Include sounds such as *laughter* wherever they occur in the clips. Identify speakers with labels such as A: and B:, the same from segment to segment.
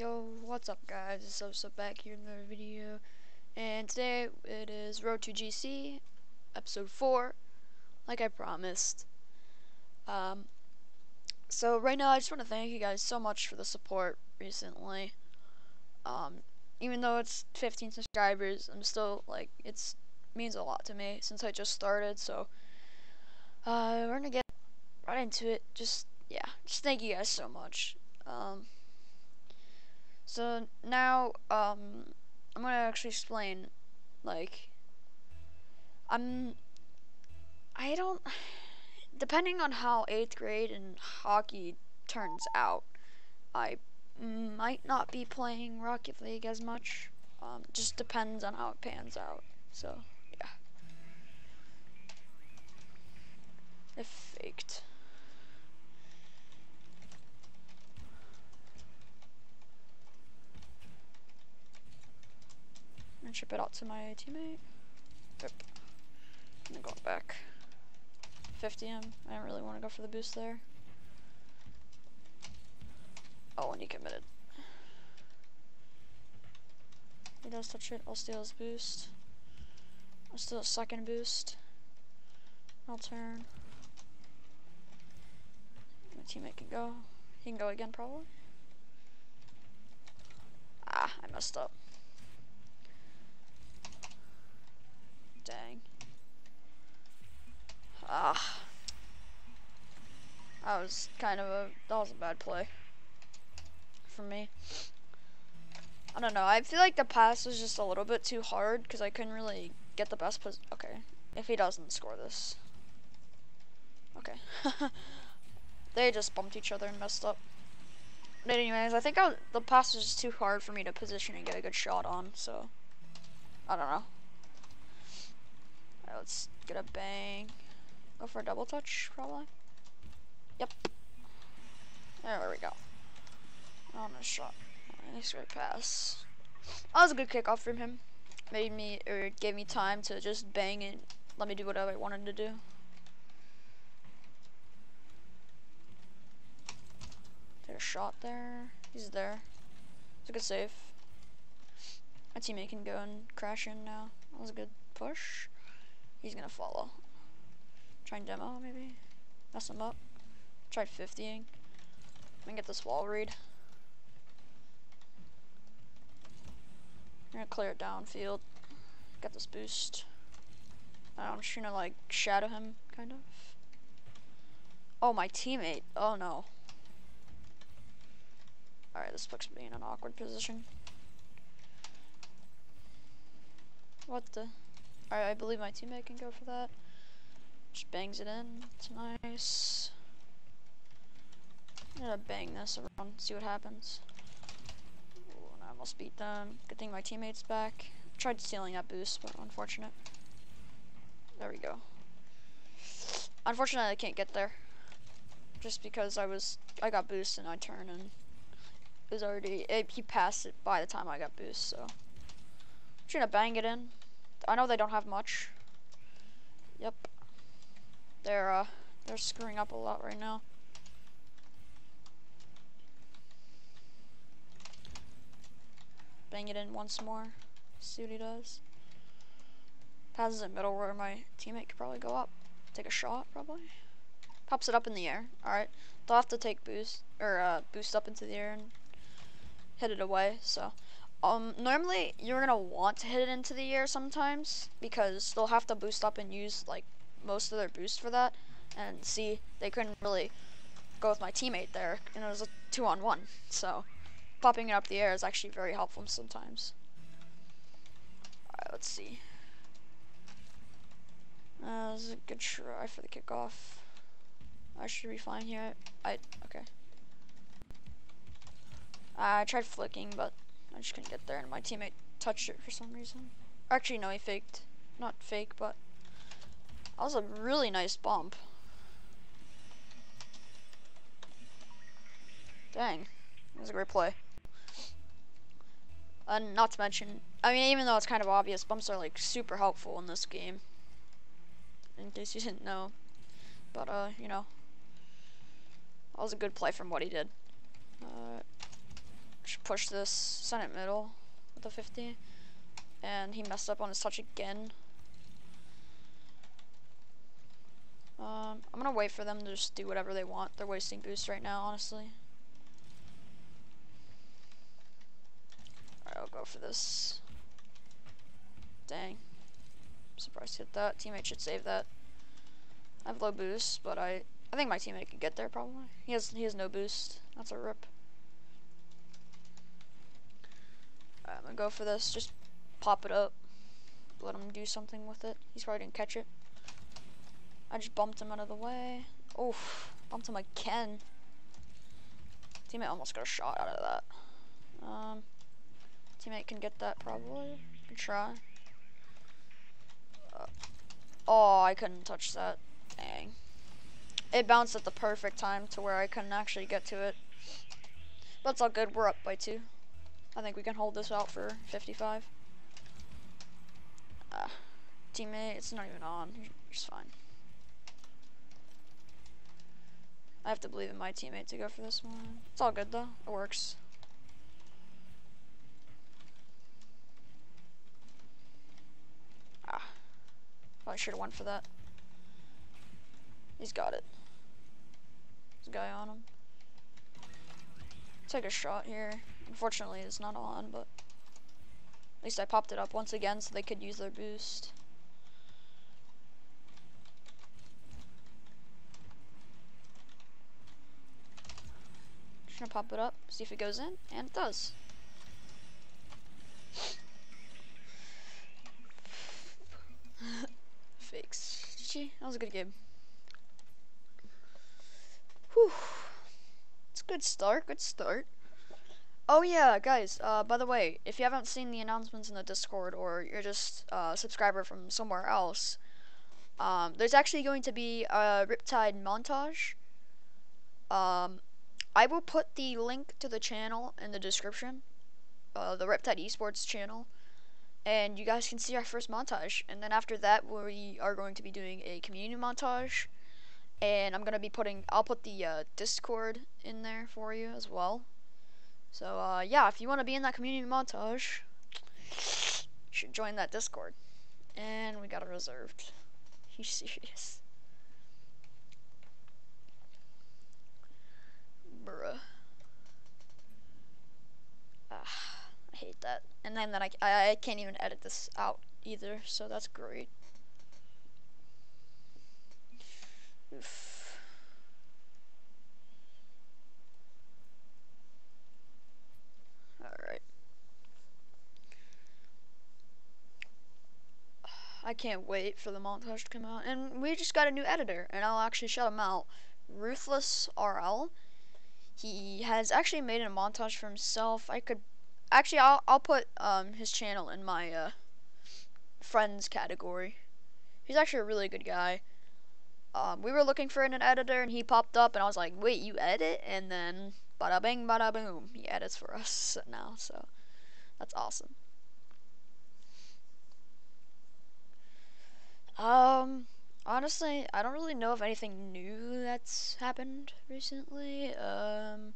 A: Yo, what's up guys? It's Sosa back here in another video. And today it is Road to GC, episode 4, like I promised. Um, so right now I just want to thank you guys so much for the support recently. Um, even though it's 15 subscribers, I'm still, like, it's means a lot to me since I just started, so uh, we're gonna get right into it. Just, yeah, just thank you guys so much. Um, so now, um, I'm gonna actually explain, like, I'm, I don't, depending on how 8th grade and hockey turns out, I might not be playing Rocket League as much. Um, just depends on how it pans out. So, yeah. It faked. And ship it out to my teammate. Yep. And then going back. 50 M. I don't really want to go for the boost there. Oh, and he committed. He does touch it. I'll steal his boost. I'll steal a second boost. I'll turn. My teammate can go. He can go again, probably. Ah, I messed up. Dang. Ah. That was kind of a, that was a bad play. For me. I don't know, I feel like the pass was just a little bit too hard because I couldn't really get the best pos- okay. If he doesn't score this. Okay. *laughs* they just bumped each other and messed up. But anyways, I think I was, the pass was just too hard for me to position and get a good shot on, so. I don't know. Right, let's get a bang. Go for a double touch, probably. Yep. There we go. Oh, On a shot. Nice right pass. That was a good kickoff from him. Made me, or gave me time to just bang and let me do whatever I wanted to do. Take a shot there. He's there. It's a good save. My teammate can go and crash in now. That was a good push. He's gonna follow. Try and demo, maybe? Mess him up. Try 50ing. And get this wall read. I'm gonna clear it downfield. Get this boost. I'm just gonna like shadow him, kind of. Oh, my teammate. Oh no. Alright, this me in an awkward position. What the? Alright, I believe my teammate can go for that. Just bangs it in. It's nice. I'm gonna bang this around, see what happens. Ooh, and I almost beat them. Good thing my teammate's back. Tried stealing that boost, but unfortunate. There we go. Unfortunately, I can't get there. Just because I was, I got boost and I turn and it was already, it, he passed it by the time I got boost, so. I'm just gonna bang it in. I know they don't have much. Yep. They're uh they're screwing up a lot right now. Bang it in once more. See what he does. Passes it middle where my teammate could probably go up. Take a shot probably. Pops it up in the air. Alright. They'll have to take boost or uh, boost up into the air and hit it away, so um, normally you're gonna want to hit it into the air sometimes because they'll have to boost up and use like most of their boost for that. And see, they couldn't really go with my teammate there, and it was a two on one. So popping it up the air is actually very helpful sometimes. Alright, let's see. Uh, that was a good try for the kickoff. I should be fine here. I okay. I tried flicking, but I just couldn't get there, and my teammate touched it for some reason. Actually, no, he faked. Not fake, but that was a really nice bump. Dang, that was a great play. And not to mention, I mean, even though it's kind of obvious, bumps are like super helpful in this game. In case you didn't know, but uh, you know, that was a good play from what he did. Uh, push this Senate middle with the 50. And he messed up on his touch again. Um, I'm gonna wait for them to just do whatever they want. They're wasting boost right now, honestly. Alright, I'll go for this. Dang. I'm surprised to hit that. Teammate should save that. I have low boost, but I I think my teammate could get there probably. He has he has no boost. That's a rip. Right, I'm gonna go for this. Just pop it up. Let him do something with it. He's probably gonna catch it. I just bumped him out of the way. Oof. Bumped him again. Teammate almost got a shot out of that. Um, teammate can get that probably. Good try. Uh, oh, I couldn't touch that. Dang. It bounced at the perfect time to where I couldn't actually get to it. But it's all good. We're up by two. I think we can hold this out for 55. Uh, teammate, it's not even on. It's fine. I have to believe in my teammate to go for this one. It's all good though. It works. Ah. I should have went for that. He's got it. There's a guy on him. Take a shot here. Unfortunately, it's not on, but at least I popped it up once again so they could use their boost. Just gonna pop it up, see if it goes in, and it does. *laughs* Fakes. GG. That was a good game. Whew. It's a good start, good start. Oh yeah, guys, uh, by the way, if you haven't seen the announcements in the Discord or you're just uh, a subscriber from somewhere else, um, there's actually going to be a Riptide montage. Um, I will put the link to the channel in the description, uh, the Riptide Esports channel, and you guys can see our first montage. And then after that, we are going to be doing a community montage and I'm gonna be putting I'll put the uh, Discord in there for you as well. So uh, yeah, if you want to be in that community montage, you should join that Discord. And we got a reserved. *laughs* You serious? Bruh. Ah, I hate that. And then that I, I I can't even edit this out either, so that's great. Oof. Alright. I can't wait for the montage to come out. And we just got a new editor, and I'll actually shout him out. Ruthless RL. He has actually made a montage for himself. I could actually I'll I'll put um his channel in my uh friends category. He's actually a really good guy um, we were looking for an editor and he popped up and I was like, wait, you edit? And then bada bing, bada boom, he edits for us *laughs* now. So that's awesome. Um, honestly, I don't really know of anything new that's happened recently. Um,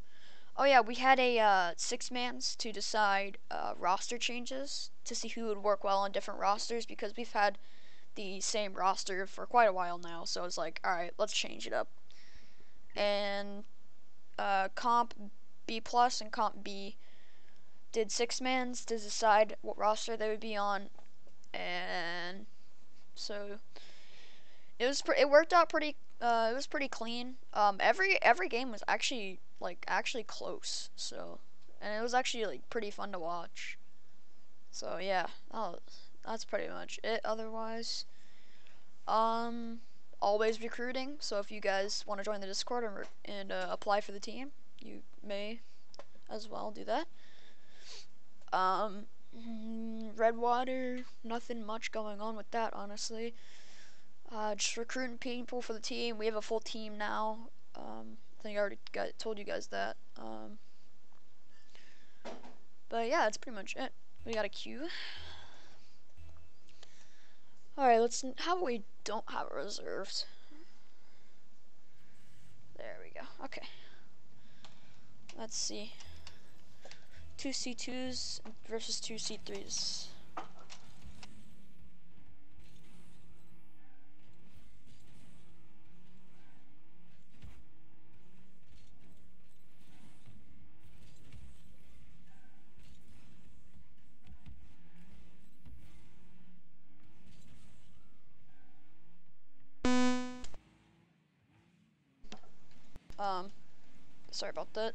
A: oh yeah, we had a uh, six mans to decide uh, roster changes to see who would work well on different rosters because we've had the same roster for quite a while now, so it's like, alright, let's change it up. And uh, Comp B Plus and Comp B did six mans to decide what roster they would be on, and so it was it worked out pretty. Uh, it was pretty clean. Um, every every game was actually like actually close. So, and it was actually like pretty fun to watch. So yeah, oh, that's pretty much it. Otherwise, um, always recruiting. So if you guys want to join the Discord and, and uh, apply for the team, you may as well do that. Um, Redwater, nothing much going on with that, honestly. Uh, just recruiting people for the team. We have a full team now. Um, I think I already got, told you guys that. Um, but yeah, that's pretty much it. We got a queue. Alright, let's, how we don't have it reserved? There we go, okay. Let's see. Two C2s versus two C3s. Um, sorry about that.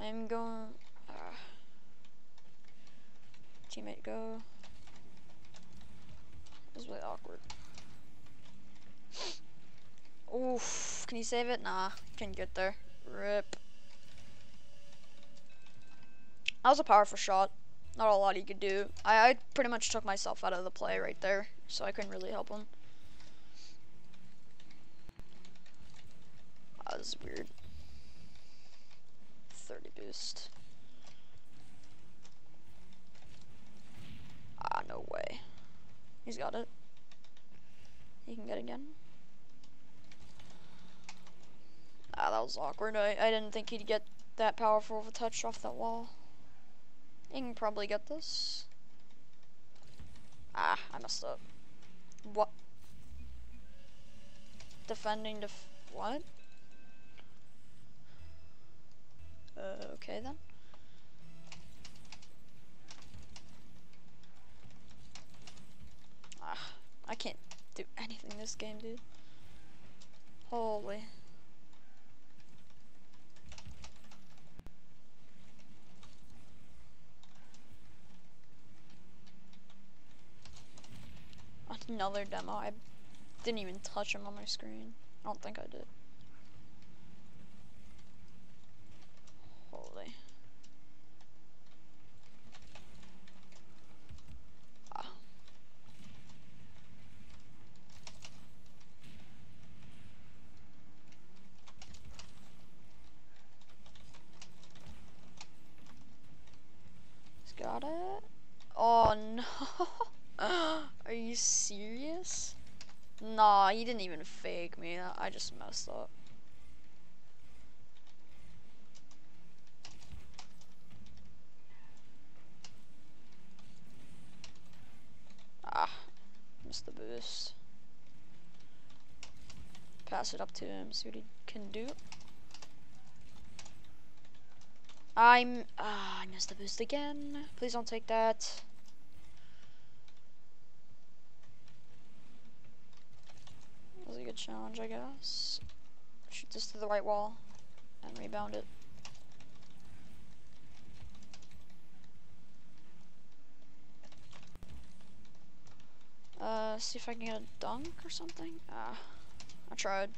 A: I'm going. Uh, teammate go. This is really awkward. Oof. Can you save it? Nah. can't get there. Rip. That was a powerful shot. Not a lot he could do. I, I pretty much took myself out of the play right there, so I couldn't really help him. That was weird. 30 boost. Ah, no way. He's got it. He can get again. Ah, that was awkward. I, I didn't think he'd get that powerful of a touch off that wall. He can probably get this. Ah, I messed up. What? Defending def- what? Uh, okay then. Ah, I can't do anything this game, dude. Holy. Another demo. I didn't even touch him on my screen. I don't think I did. Holy. Ah. He's got it. Oh no. Are you serious? Nah, he didn't even fake me. I just messed up. Ah, missed the boost. Pass it up to him, see what he can do. I'm, ah, I missed the boost again. Please don't take that. That was a good challenge, I guess. Shoot this to the right wall and rebound it. Uh, see if I can get a dunk or something. Ah, I tried.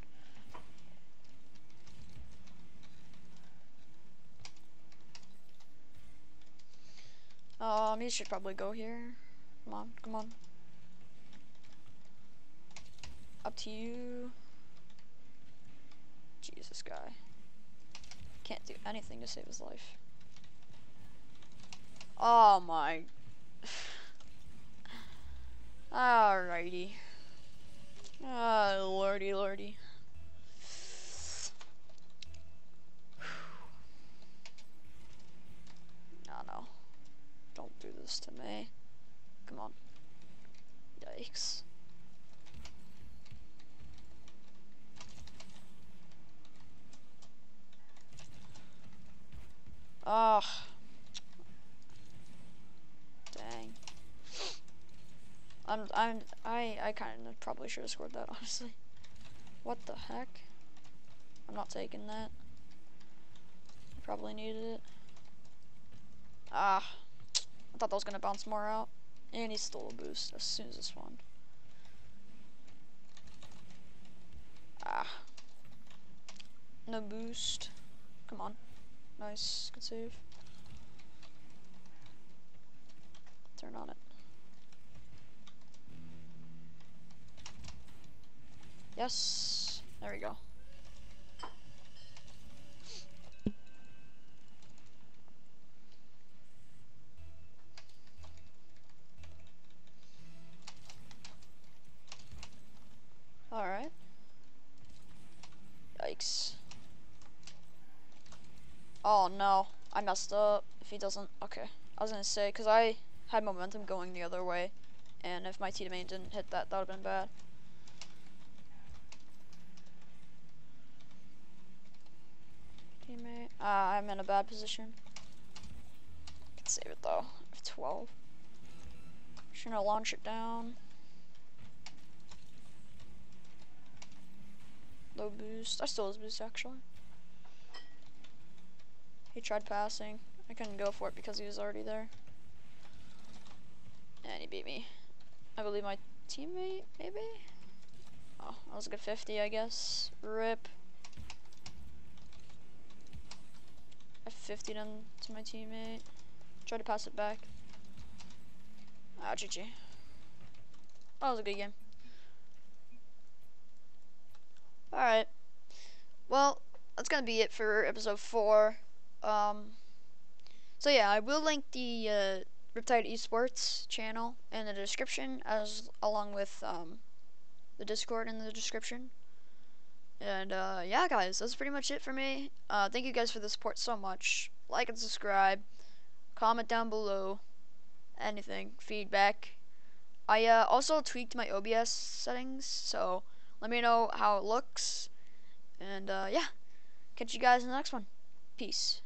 A: Um, he should probably go here. Come on, come on. Up to you. Jesus, guy. Can't do anything to save his life. Oh my. *sighs* Alrighty. Ah, lordy, lordy. *sighs* No, no. Don't do this to me. Come on. Yikes. Oh. Dang. I'm I'm I I kind of probably should have scored that *laughs* honestly. What the heck? I'm not taking that. Probably needed it. Ah. I thought that was gonna bounce more out. And he stole a boost as soon as it spawned. Ah. No boost. Come on. Nice. Good save. Turn on it. Yes. There we go. Alright. Yikes. Oh no. I messed up. If he doesn't, okay. I was gonna say, because I had momentum going the other way, and if my teammate didn't hit that, that would have been bad. Teammate, uh, I'm in a bad position. I Can save it though. I have 12. Just gonna launch it down. Low boost. I still have boost actually. He tried passing. I couldn't go for it because he was already there. And he beat me. I believe my teammate, maybe? Oh, that was a good 50, I guess. Rip. I 50'd him to my teammate. Tried to pass it back. Ah, GG. That was a good game. Alright. Well, that's gonna be it for episode 4. Um, so yeah, I will link the uh, Riptide Esports channel in the description, as along with um, the Discord in the description. And uh, yeah, guys, that's pretty much it for me. Uh, thank you guys for the support so much. Like and subscribe. Comment down below. Anything, feedback. I uh, also tweaked my OBS settings, so let me know how it looks. And uh, yeah, catch you guys in the next one. Peace.